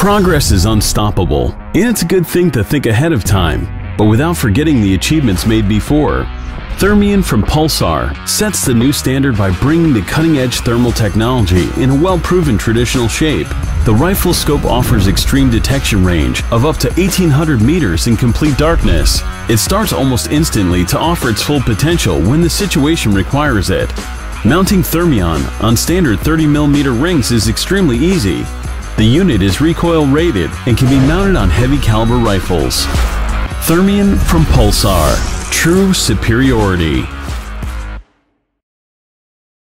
Progress is unstoppable, and it's a good thing to think ahead of time, but without forgetting the achievements made before. Thermion from Pulsar sets the new standard by bringing the cutting-edge thermal technology in a well-proven traditional shape. The rifle scope offers extreme detection range of up to 1800 meters in complete darkness. It starts almost instantly to offer its full potential when the situation requires it. Mounting Thermion on standard 30mm rings is extremely easy. The unit is recoil rated and can be mounted on heavy caliber rifles. Thermion from Pulsar. True superiority.